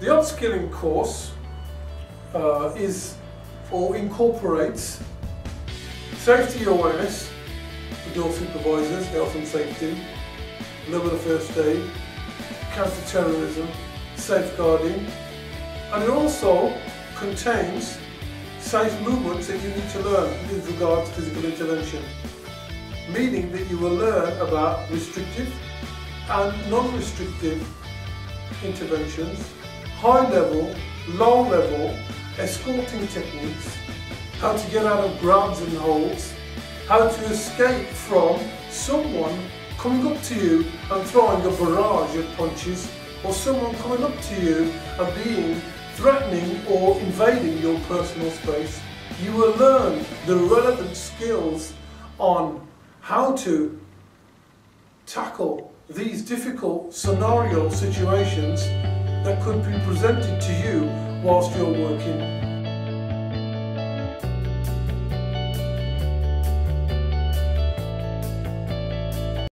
The upskilling course uh, is or incorporates safety awareness. For door supervisors, health and safety, level of first aid, counter-terrorism, safeguarding, and it also contains safe movements that you need to learn with regard to physical intervention, meaning that you will learn about restrictive and non-restrictive interventions, high level, low level, escorting techniques, how to get out of grabs and holds, how to escape from someone coming up to you and throwing a barrage of punches or someone coming up to you and being threatening or invading your personal space. You will learn the relevant skills on how to tackle these difficult scenario situations that could be presented to you whilst you're working